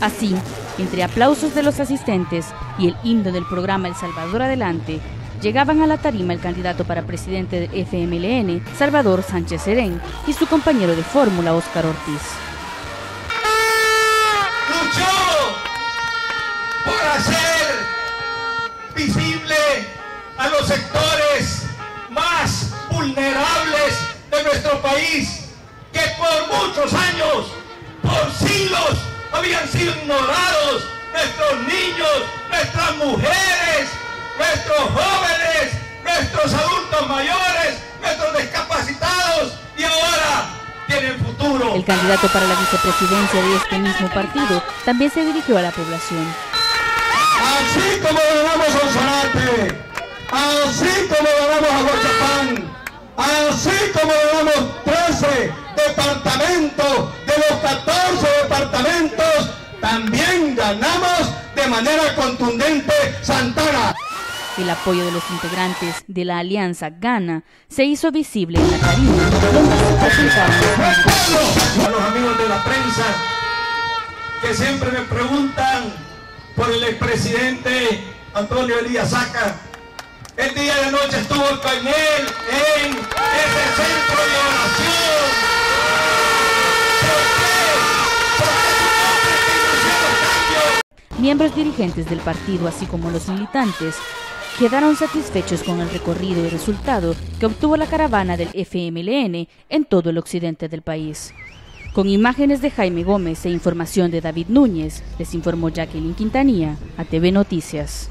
Así, entre aplausos de los asistentes y el himno del programa El Salvador Adelante, llegaban a la tarima el candidato para presidente de FMLN, Salvador Sánchez Serén, y su compañero de fórmula, Óscar Ortiz. Luchó por hacer visible a los sectores más vulnerables de nuestro país, que por muchos años, por siglos, ignorados nuestros niños, nuestras mujeres, nuestros jóvenes, nuestros adultos mayores, nuestros discapacitados y ahora tienen futuro. El candidato para la vicepresidencia de este mismo partido también se dirigió a la población. Así como ganamos Sonsonate, así como ganamos Aguachapán, así como ganamos 13 departamentos de los 14 departamentos, también ganamos de manera contundente Santana. El apoyo de los integrantes de la alianza Gana se hizo visible en la tarima, donde se presentaron a los amigos de la prensa que siempre me preguntan por el expresidente Antonio Elías Saca. El día de noche estuvo con él en ese Miembros dirigentes del partido, así como los militantes, quedaron satisfechos con el recorrido y resultado que obtuvo la caravana del FMLN en todo el occidente del país. Con imágenes de Jaime Gómez e información de David Núñez, les informó Jacqueline Quintanilla a TV Noticias.